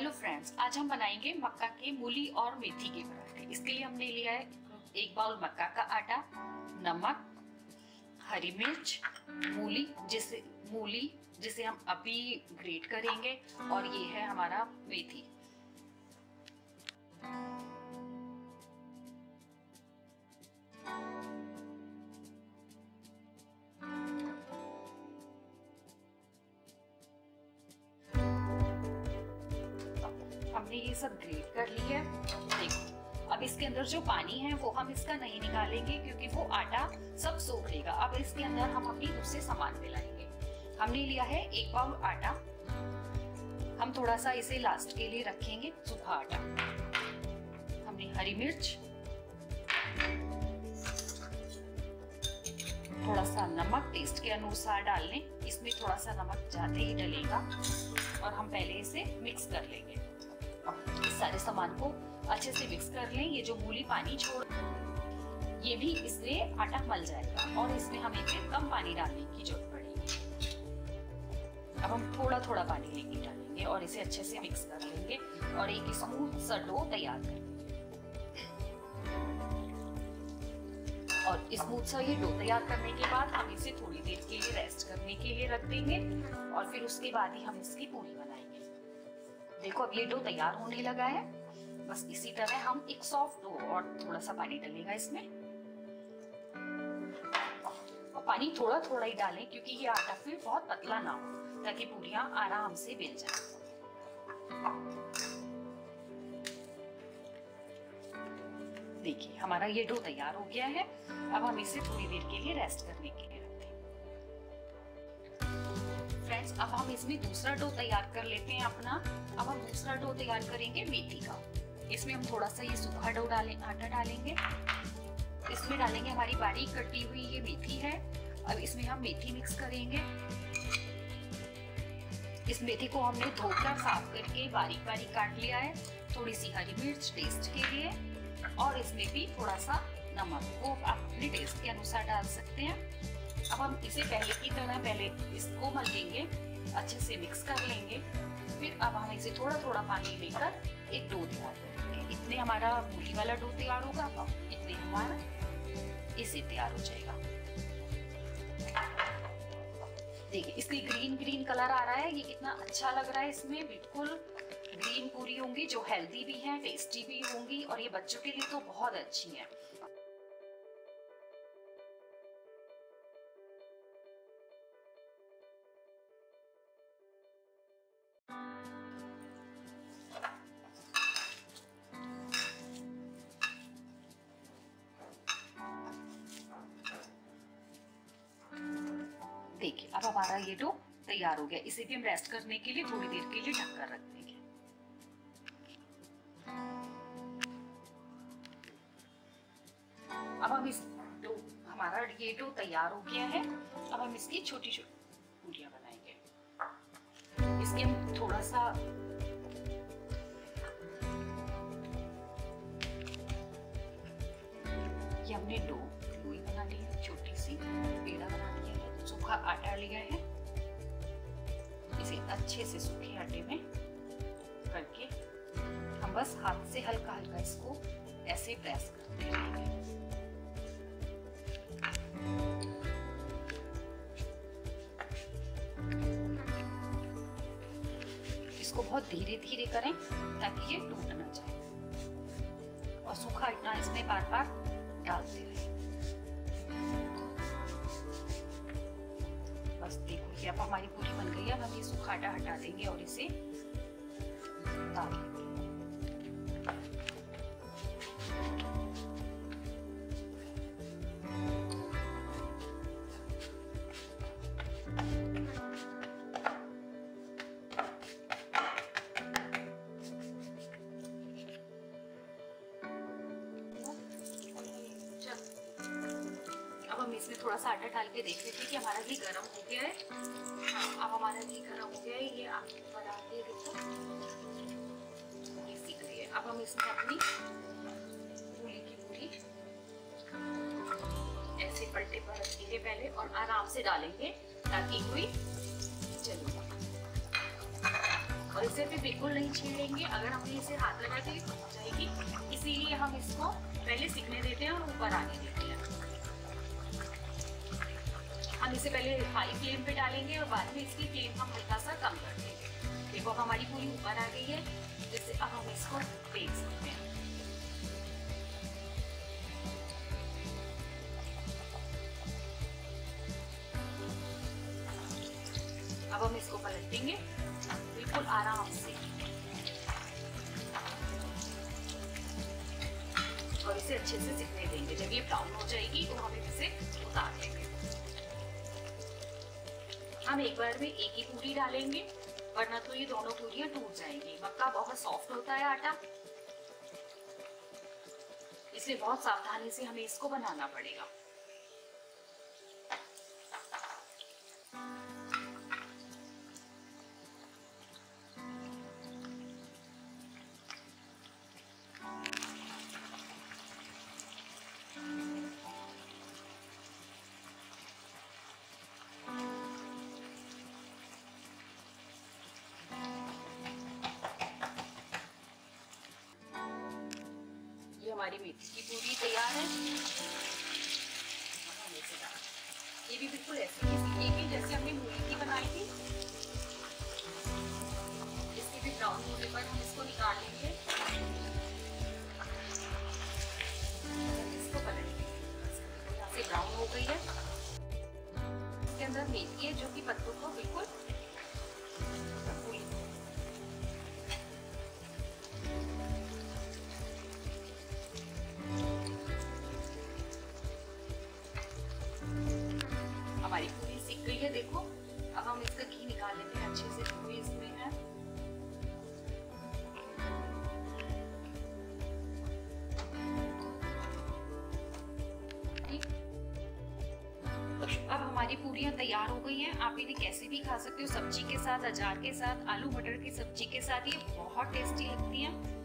Hello friends, आज हम बनाएँगे मक्का के मूली और मेथी के पराठे। इसके लिए हमने लिया है एक बाउल मक्का का आटा, नमक, हरी मिर्च, मूली, जिसे मूली, जिसे हम अभी ग्रेट करेंगे, और ये है हमारा मेथी। हमने ये सब ग्रेट कर लिया है। देखो, अब इसके अंदर जो पानी है, वो हम इसका नहीं निकालेंगे क्योंकि वो आटा सब सोख लेगा। अब इसके अंदर हम अपनी दूसरे सामान मिलाएँगे। हमने लिया है एक बाउल आटा। हम थोड़ा सा इसे लास्ट के लिए रखेंगे, सूखा आटा। हमने हरी मिर्च। थोड़ा सा नमक टेस्ट के अनुसार डाल लें इसमें थोड़ा सा नमक ज़्यादा ही डलेगा और हम पहले इसे मिक्स कर लेंगे। इस सारे सामान को अच्छे से मिक्स कर लें। ये जो मूली पानी छोड़ ये भी इससे आटा मल जाएगा और इसमें हमें फिर कम पानी डालने की ज़रूरत पड़ेगी। अब हम थोड़ा थोड़ा पानी लेंगे डालेंगे और इसे अच्छे से मिक्स कर लेंगे और एक स्मूथ सा डो तैयार कर और स्मूथ सा ये डो तैयार करने के बाद हम इसे थोड़ी देर के लिए रेस्ट करने के लिए रख देंगे और फिर उसके बाद ही हम इसकी पूरी बनाएँगे। देखो अब ये डो तैयार होने लगा है। बस इसी तरह हम एक सॉफ्ट डो और थोड़ा सा पानी डलेगा इसमें। और पानी थोड़ा थोड़ा ही डालें, क्योंकि ये आटा फिर बहुत पतला ना हो, ताकि पूरियाँ आराम से बेल जाए। देखिए, हमारा ये डो तैयार हो गया है। अब हम इसे थोड़ी देर के लिए रेस्ट करने के लिए फ्रेंड्स अब हम इसमें दूसरा डो तैयार कर लेते हैं अपना। अब हम दूसरा डो तैयार करेंगे मेथी का। इसमें हम थोड़ा सा ये सूखा डो डालें, आटा डालेंगे। इसमें डालेंगे हमारी बारीक कटी हुई ये मेथी है। अब इसमें हम मेथी मिक्स करेंगे। इस मेथी को हमने धोकर साफ़ करके बारीक बारीक काट लिया है। थोड़ी सी हरी मिर्च टेस्ट के लिए और इसमें भी थोड़ा सा नमक वो आप अपने टेस्ट के अनुसार डाल सकते हैं। अब हम इसे पहले की तरह पहले इसको मल लेंगे अच्छे से मिक्स कर लेंगे। फिर अब हम इसे थोड़ा थोड़ा पानी लेकर एक डो तैयार करेंगे इतने हमारा मूली वाला डो तैयार होगा, अब इतने हमारा इसे तैयार हो जाएगा। देखिए, इसकी ग्रीन ग्रीन कलर आ रहा है। ये कितना अच्छा लग रहा है इसमें। बिल्कुल ग्रीन पूरी होंगी, जो हेल्दी भी हैं टेस्टी भी होंगी, और ये बच्चों के लिए तो बहुत अच्छी हैं। देखिए अब हमारा ये डो तैयार हो गया। इसे भी हम रेस्ट करने के लिए, थोड़ी देर के लिए ढककर रख देंगे अब हम इस डो हमारा ये डो तैयार हो गया है। अब हम इसकी छोटी छोटी पूरियाँ बनाएँगे। इसके हम थोड़ा सा ये हमने डो लोई बना ली, छोटी सी, पेड़ा बना है सूखा आटा लिया है। इसे अच्छे से सूखे आटे में करके हम बस हाथ से हल्का हल्का इसको ऐसे प्रेस करते रहेंगे। इसको बहुत धीरे धीरे करें ताकि ये टूट ना जाए। और सूखा आटा इसमें बार बार डालते रहे। अब हमारी पूरी बन गई है। अब हम ये सूखा आटा हटा देंगे और इसे डाल थोड़ा सा आटा डाल के देख लेते हैं कि हमारा घी गर्म हो गया है। हाँ अब हमारा घी गर्म हो गया है। ये आप अब हम इसमें अपनी मूली की पूरी ऐसे पलटे पर रखेंगे पहले और आराम से डालेंगे ताकि कोई जले और इसे भी बिल्कुल नहीं छीलेंगे अगर हमने इसे हाथ लगा के जाएगी। इसीलिए हम इसको पहले सीखने देते हैं और ऊपर आने देते हैं। हम इसे पहले हाई फ्लेम पे डालेंगे और बाद में इसकी फ्लेम हम हल्का सा कम कर देंगे। देखो, हमारी पूरी ऊपर आ गई है, जिससे अब हम इसको देख सकते हैं। अब हम इसको पलट देंगे बिल्कुल आराम से। और इसे अच्छे से सिकने देंगे। जब ये ब्राउन हो जाएगी तो हम इसे उतार लेंगे हम एक बार में एक ही पूरी डालेंगे, वरना तो ये दोनों पूरी टूट जाएँगी। मक्का बहुत सॉफ्ट होता है आटा। इसलिए बहुत सावधानी से हमें इसको बनाना पड़ेगा। हमारी मेथी की पूरी तैयार है। ये भी बिल्कुल ऐसे सीखेगी जैसे हमने मूली की बनाई थी। इसकी भी ब्राउन होने पर हम इसको निकाल लेंगे इसको पलट से ब्राउन हो गई है। इसके अंदर मेथी है जो कि पत्तों को बिल्कुल गई है देखो, अब हम इसका घी निकाल लेते हैं अच्छे से इसमें है। अब हमारी पूरियाँ तैयार हो गई हैं। आप इन्हें कैसे भी खा सकते हो, सब्ज़ी के साथ, अचार के साथ, आलू मटर की सब्ज़ी के साथ, ये बहुत टेस्टी लगती हैं।